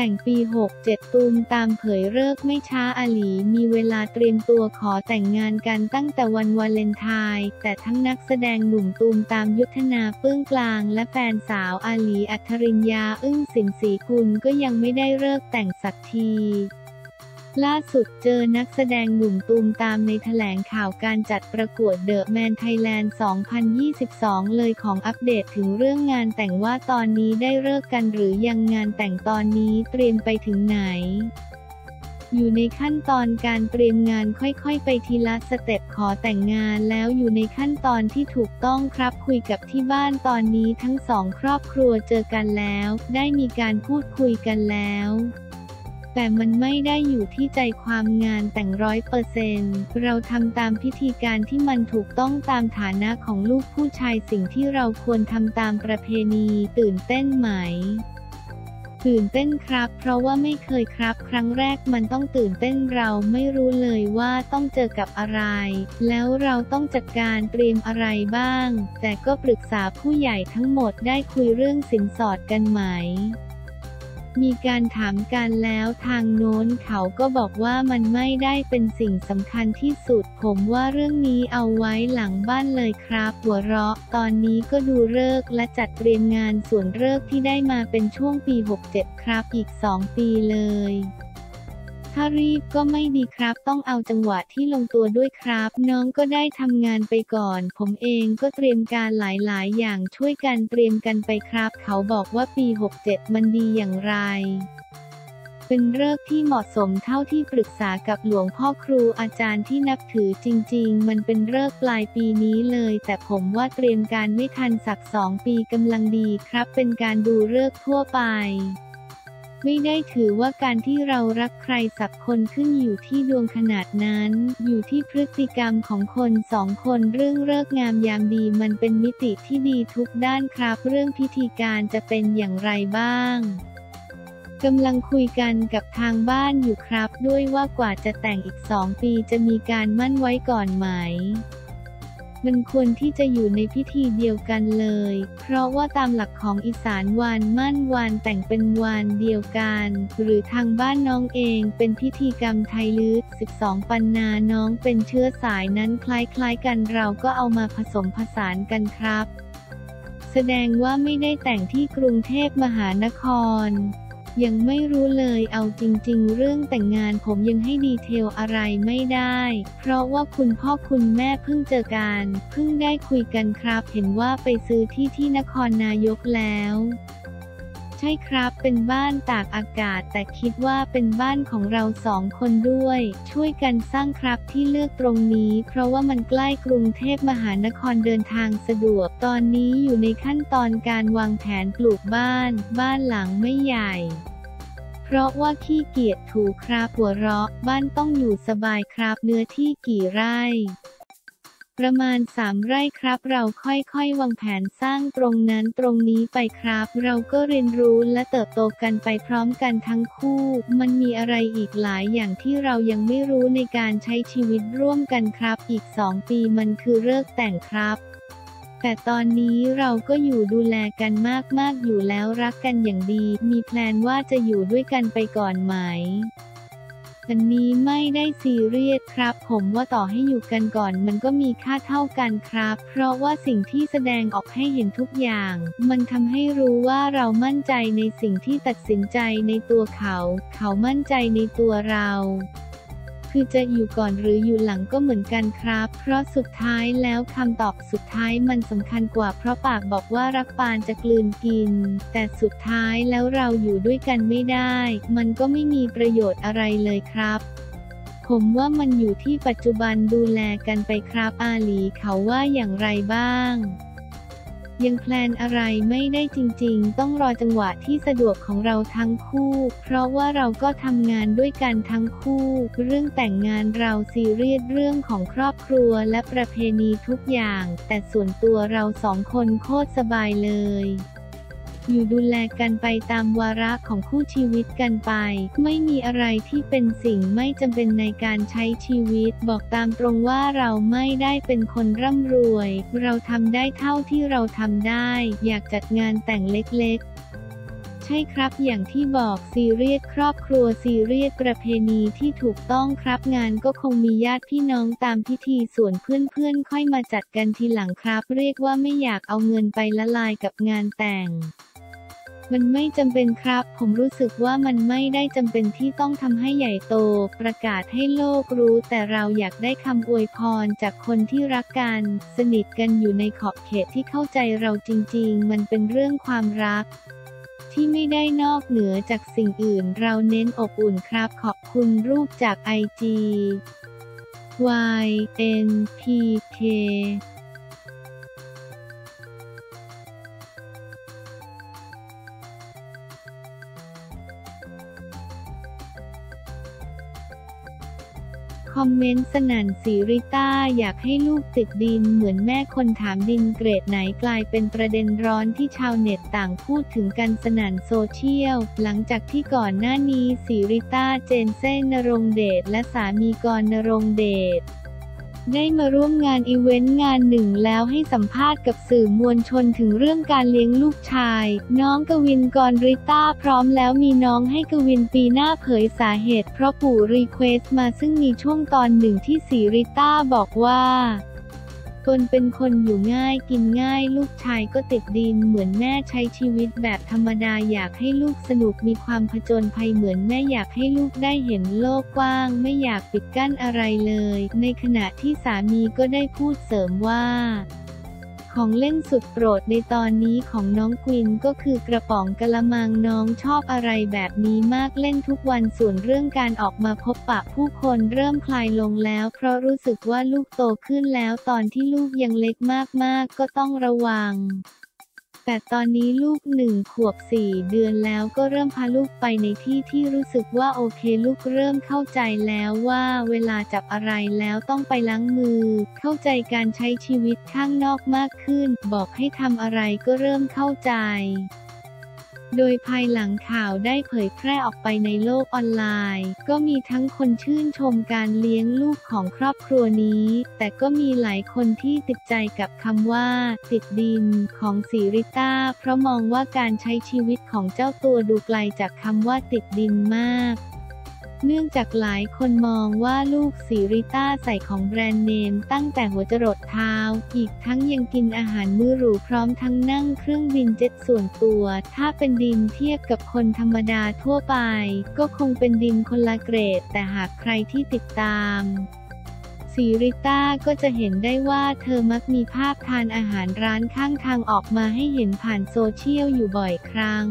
แต่งปี 67 ตูมตามเผยฤกษ์ไม่ช้าอาหลี มีเวลาเตรียมตัวขอแต่งงานกันตั้งแต่วันวาเลนไทน์ แต่ทั้งนักแสดงหนุ่มตูมตามยุทธนาเปื้องกลาง และแฟนสาวอาหลีอัธรินยา อึ้งสินสีกุลก็ยังไม่ได้ฤกษ์แต่งสักที ล่าสุดเจอนักแสดงหนุ่มตูมตามในแถลงข่าวการจัดประกวดเดอะแมนไทยแลนด์ 2022 เลยขออัปเดตถึงเรื่องงานแต่งว่าตอนนี้ได้ฤกษ์กันหรือยังงานแต่งตอนนี้เตรียมไปถึงไหน อยู่ในขั้นตอนการเตรียมงานค่อยๆ ไปทีละสเต็ปขอแต่งงานแล้วอยู่ในขั้นตอนที่ถูกต้องครับคุยกับที่บ้านตอนนี้ทั้งสองครอบครัวเจอกันแล้ว ได้มีการพูดคุยกันแล้ว แต่มันไม่ได้อยู่ที่ใจความงานแต่งร้อยเปอร์เซนต์เราทำตามพิธีการที่มันถูกต้องตามฐานะของลูกผู้ชายสิ่งที่เราควรทำตามประเพณีตื่นเต้นไหมตื่นเต้นครับ เพราะว่าไม่เคยครับ ครั้งแรกมันต้องตื่นเต้นเราไม่รู้เลยว่าต้องเจอกับอะไร แล้วเราต้องจัดการเตรียมอะไรบ้าง แต่ก็ปรึกษาผู้ใหญ่ทั้งหมดได้คุยเรื่องสินสอดกันไหม มีการถามกันแล้วทางโน้นเขาก็บอกว่ามันไม่ได้เป็นสิ่งสำคัญที่สุด ผมว่าเรื่องนี้เอาไว้หลังบ้านเลยครับ หัวเราะ ตอนนี้ก็ดูเลิกและจัดเตรียมงานส่วนเลิกที่ได้มาเป็นช่วงปี 67 ครับอีก 2 ปีเลย ถ้ารีบก็ไม่ดีครับ ต้องเอาจังหวะที่ลงตัวด้วยครับ น้องก็ได้ทำงานไปก่อน ผมเองก็เตรียมการหลายๆ อย่างช่วยกันเตรียมกันไปครับ เขาบอกว่าปี 67 มันดีอย่างไรเป็นเลิกที่เหมาะสมเท่าที่ปรึกษากับหลวงพ่อครูอาจารย์ที่นับถือจริง ๆ มันเป็นเลิกปลายปีนี้เลย แต่ผมว่าเตรียมการไม่ทันสักสองปีกำลังดีครับ เป็นการดูเลิกทั่วไป ไม่ได้ถือว่าการที่เรารักใครสักคนขึ้นอยู่ที่ดวงขนาดนั้น อยู่ที่พฤติกรรมของคนสองคนเรื่องเลิกงามยามดีมันเป็นมิติที่ดีทุกด้านครับ เรื่องพิธีการจะเป็นอย่างไรบ้างกำลังคุยกันกับทางบ้านอยู่ครับ ด้วยว่ากว่าจะแต่งอีกสองปีจะมีการมั่นไว้ก่อนไหม มันควรที่จะอยู่ในพิธีเดียวกันเลย เพราะว่าตามหลักของอีสานวันมั่นวันแต่งเป็นวันเดียวกัน หรือทางบ้านน้องเองเป็นพิธีกรรมไทยลึก12 ปันนาน้องเป็นเชื้อสายนั้นคล้ายๆกันเราก็เอามาผสมผสานกันครับ แสดงว่าไม่ได้แต่งที่กรุงเทพมหานคร ยังไม่รู้เลยเอาจริง ๆ เรื่องแต่งงานผมยังให้ดีเทลอะไรไม่ได้ เพราะว่าคุณพ่อคุณแม่เพิ่งเจอกัน เพิ่งได้คุยกันครับ เห็นว่าไปซื้อที่ที่นครนายกแล้ว ใช่ครับ เป็นบ้านตากอากาศ แต่คิดว่าเป็นบ้านของเราสองคนด้วย ช่วยกันสร้างครับที่เลือกตรงนี้ เพราะว่ามันใกล้กรุงเทพมหานครเดินทางสะดวก ตอนนี้อยู่ในขั้นตอนการวางแผนปลูกบ้าน บ้านหลังไม่ใหญ่เพราะว่าขี้เกียจถูครับหัวเราะ บ้านต้องอยู่สบายครับเนื้อที่กี่ไร่ ประมาณ 3 ไร่ครับ เราค่อยๆ วางแผนสร้างตรงนั้นตรงนี้ไปครับ เราก็เรียนรู้และเติบโตกันไปพร้อมกันทั้งคู่ มันมีอะไรอีกหลายอย่างที่เรายังไม่รู้ในการใช้ชีวิตร่วมกันครับ อีก 2 ปีมันคือเลิกแต่งครับแต่ตอนนี้เราก็อยู่ดูแลกันมากๆอยู่แล้วรักกันอย่างดี มีแพลนว่าจะอยู่ด้วยกันไปก่อนไหม อันนี้ไม่ได้ซีเรียสครับ ผมว่าต่อให้อยู่กันก่อนมันก็มีค่าเท่ากันครับ เพราะว่าสิ่งที่แสดงออกให้เห็นทุกอย่าง มันทำให้รู้ว่าเรามั่นใจในสิ่งที่ตัดสินใจในตัวเขา เขามั่นใจในตัวเรา คือจะอยู่ก่อนหรืออยู่หลังก็เหมือนกันครับ เพราะสุดท้ายแล้วคำตอบสุดท้ายมันสำคัญกว่าเพราะปากบอกว่ารักปานจะกลืนกิน แต่สุดท้ายแล้วเราอยู่ด้วยกันไม่ได้ มันก็ไม่มีประโยชน์อะไรเลยครับผมว่ามันอยู่ที่ปัจจุบันดูแลกันไปครับอาหลีเขาว่าอย่างไรบ้าง ยังแพลนอะไรไม่ได้จริงๆ ต้องรอจังหวะที่สะดวกของเราทั้งคู่ เพราะว่าเราก็ทำงานด้วยกันทั้งคู่ เรื่องแต่งงานเราซีเรียสเรื่องของครอบครัวและประเพณีทุกอย่าง แต่ส่วนตัวเราสองคนโคตรสบายเลย อยู่ดูแลกันไปตามวาระของคู่ชีวิตกันไป ไม่มีอะไรที่เป็นสิ่งไม่จำเป็นในการใช้ชีวิต บอกตามตรงว่าเราไม่ได้เป็นคนร่ำรวย เราทำได้เท่าที่เราทำได้ อยากจัดงานแต่งเล็กๆใช่ครับ อย่างที่บอกซีเรียสครอบครัวซีเรียสประเพณีที่ถูกต้องครับงานก็คงมีญาติพี่น้องตามพิธีส่วนเพื่อนๆ ค่อยมาจัดกันทีหลังครับ เรียกว่าไม่อยากเอาเงินไปละลายกับงานแต่ง มันไม่จำเป็นครับ ผมรู้สึกว่ามันไม่ได้จำเป็นที่ต้องทำให้ใหญ่โต ประกาศให้โลกรู้ แต่เราอยากได้คำอวยพรจากคนที่รักกัน สนิทกันอยู่ในขอบเขตที่เข้าใจเราจริง ๆ มันเป็นเรื่องความรักที่ไม่ได้นอกเหนือจากสิ่งอื่น เราเน้นอบอุ่นครับ ขอบคุณรูปจาก IG Y N P K อมเมนต์สนั่นสีริต้าอยากให้ลูกติดดินเหมือนแม่คนถามดินเกรดไหนกลายเป็นประเด็นร้อนที่ชาวเน็ตต่างพูดถึงกันสนั่นโซเชียล หลังจากที่ก่อนหน้านี้สีริต้าเจนเซ่นนรงเดชและสามีกรนรงเดช ได้มาร่วมงานอีเวนต์งานหนึ่งแล้วให้สัมภาษณ์กับสื่อมวลชนถึงเรื่องการเลี้ยงลูกชาย น้องกวินกรริต้าพร้อมแล้วมีน้องให้กวินปีหน้าเผยสาเหตุเพราะปู่ request มาซึ่งมีช่วงตอนหนึ่งที่ศรีริต้าบอกว่า ตนเป็นคนอยู่ง่ายกินง่ายลูกชายก็ติดดินเหมือนแม่ใช้ชีวิตแบบธรรมดาอยากให้ลูกสนุกมีความผจญภัยเหมือนแม่อยากให้ลูกได้เห็นโลกกว้าง ไม่อยากปิดกั้นอะไรเลย ในขณะที่สามีก็ได้พูดเสริมว่า ของเล่นสุดโปรดในตอนนี้ของน้องกวินก็คือกระป๋องกะละมังน้องชอบอะไรแบบนี้มากเล่นทุกวันส่วนเรื่องการออกมาพบปะผู้คนเริ่มคลายลงแล้ว เพราะรู้สึกว่าลูกโตขึ้นแล้วตอนที่ลูกยังเล็กมากๆ ก็ต้องระวัง แต่ตอนนี้ลูกหนึ่งขวบสี่เดือนแล้วก็เริ่มพาลูกไปในที่ที่รู้สึกว่าโอเคลูกเริ่มเข้าใจแล้วว่าเวลาจับอะไรแล้วต้องไปล้างมือ เข้าใจการใช้ชีวิตข้างนอกมากขึ้น บอกให้ทำอะไรก็เริ่มเข้าใจ โดยภายหลังข่าวได้เผยแพร่ออกไปในโลกออนไลน์ ก็มีทั้งคนชื่นชมการเลี้ยงลูกของครอบครัวนี้ แต่ก็มีหลายคนที่ติดใจกับคำว่า ติดดินของสีริต้า เพราะมองว่าการใช้ชีวิตของเจ้าตัวดูไกลจากคำว่าติดดินมาก เนื่องจากหลายคนมองว่าลูกสีริต้าใส่ของแบรนด์เนมตั้งแต่หัวจรดเท้า อีกทั้งยังกินอาหารมื้อหรูพร้อมทั้งนั่งเครื่องบินเจ็ตส่วนตัว ถ้าเป็นดินเทียบกับคนธรรมดาทั่วไป ก็คงเป็นดินคนละเกรด แต่หากใครที่ติดตามสีริต้าก็จะเห็นได้ว่าเธอมักมีภาพทานอาหารร้านข้างทางออกมาให้เห็นผ่านโซเชียลอยู่บ่อยครั้ง